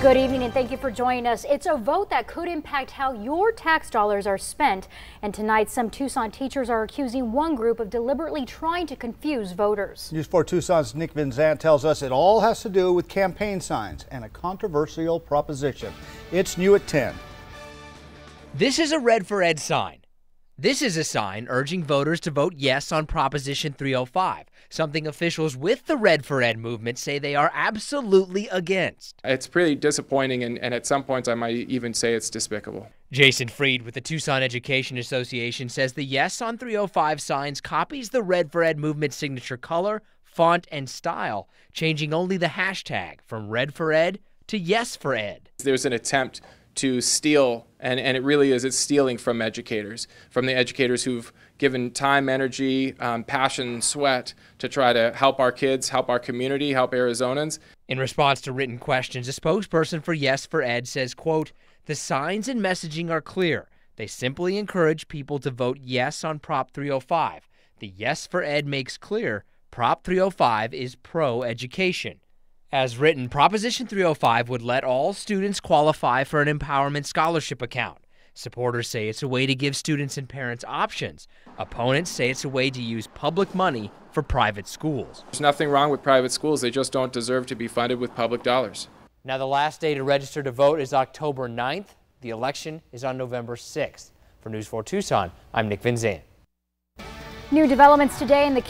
Good evening and thank you for joining us. It's a vote that could impact how your tax dollars are spent. And tonight, some Tucson teachers are accusing one group of deliberately trying to confuse voters. News 4 Tucson's Nick Vinzant tells us it all has to do with campaign signs and a controversial proposition. It's new at 10. This is a Red for Ed sign. This is a sign urging voters to vote yes on Proposition 305, something officials with the Red for Ed movement say they are absolutely against. It's pretty disappointing, and, and at some points, I might even say it's despicable. Jason Freed with the Tucson Education Association says the Yes on 305 signs copies the Red for Ed movement signature color, font, and style, changing only the hashtag from Red for Ed to Yes for Ed. There's an attempt to steal, and, and it really is, it's stealing from educators, from the educators who've given time, energy, um, passion, sweat to try to help our kids, help our community, help Arizonans. In response to written questions, a spokesperson for Yes for Ed says, quote, the signs and messaging are clear. They simply encourage people to vote yes on Prop 305. The Yes for Ed makes clear Prop 305 is pro education. As written, Proposition 305 would let all students qualify for an empowerment scholarship account. Supporters say it's a way to give students and parents options. Opponents say it's a way to use public money for private schools. There's nothing wrong with private schools, they just don't deserve to be funded with public dollars. Now, the last day to register to vote is October 9th. The election is on November 6th. For News 4 Tucson, I'm Nick Vinzant. New developments today in the